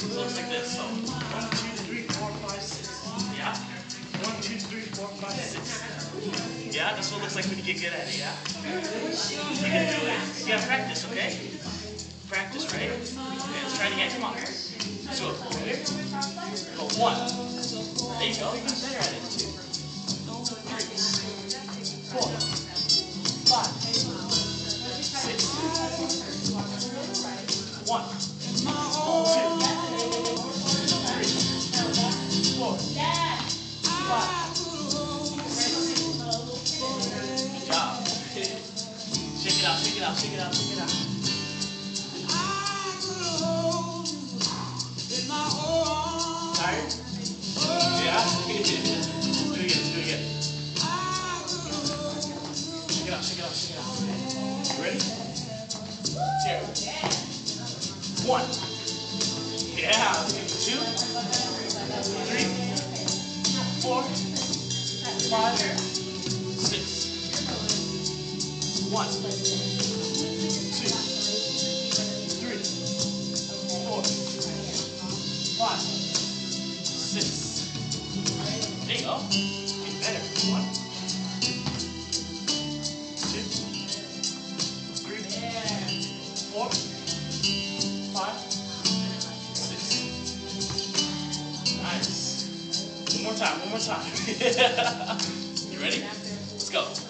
So it looks like this. So one, two, three, four, five, six. Yeah. One, two, three, four, five, six. Yeah, that's what it looks like when you get good at it, yeah? You can do it. Gotta practice, okay? Practice, right? Okay, let's try it again. Come on. Let's go. Ready? Go. One. There you go. You're better at it. Two. Three. Four. Five. Six. One. Shake it out, shake it out, shake it out. Yeah? do it again, do it again. Shake it out, shake it out, shake it out. Ready? One. Yeah. Two. Three. Four. Five. Six. One. Two. Three. Four. Five. Six. There you go. Get better. One. Two. Three. Four. Five. Six. Nice. One more time. One more time. you ready? Let's go.